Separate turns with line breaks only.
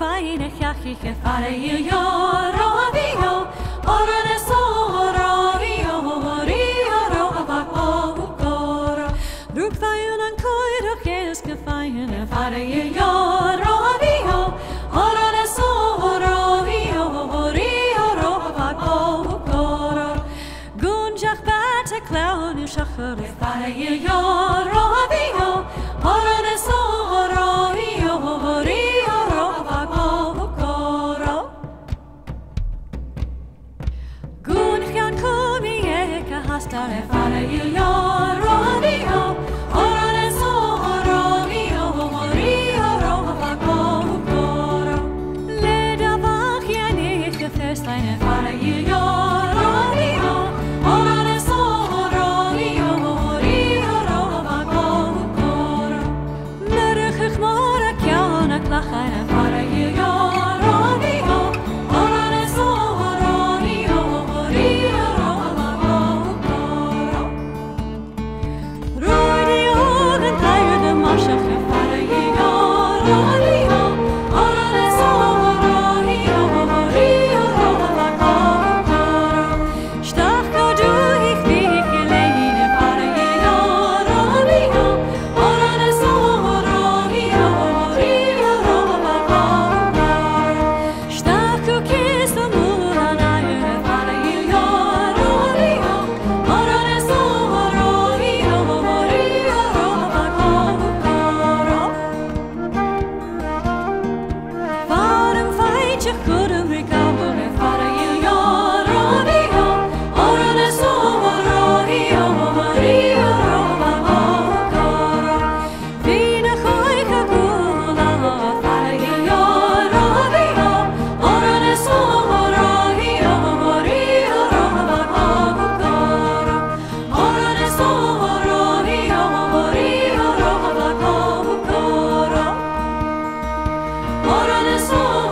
fine chachi che fare io io rovio ora ne so rovio rio rova po coro. Ruk fai un ancora che che fine fare io io rovio ora ne so rovio rio rova po coro. Gunjach bate clown shachar fare io io rovio I if honor you yours. Ora nessa.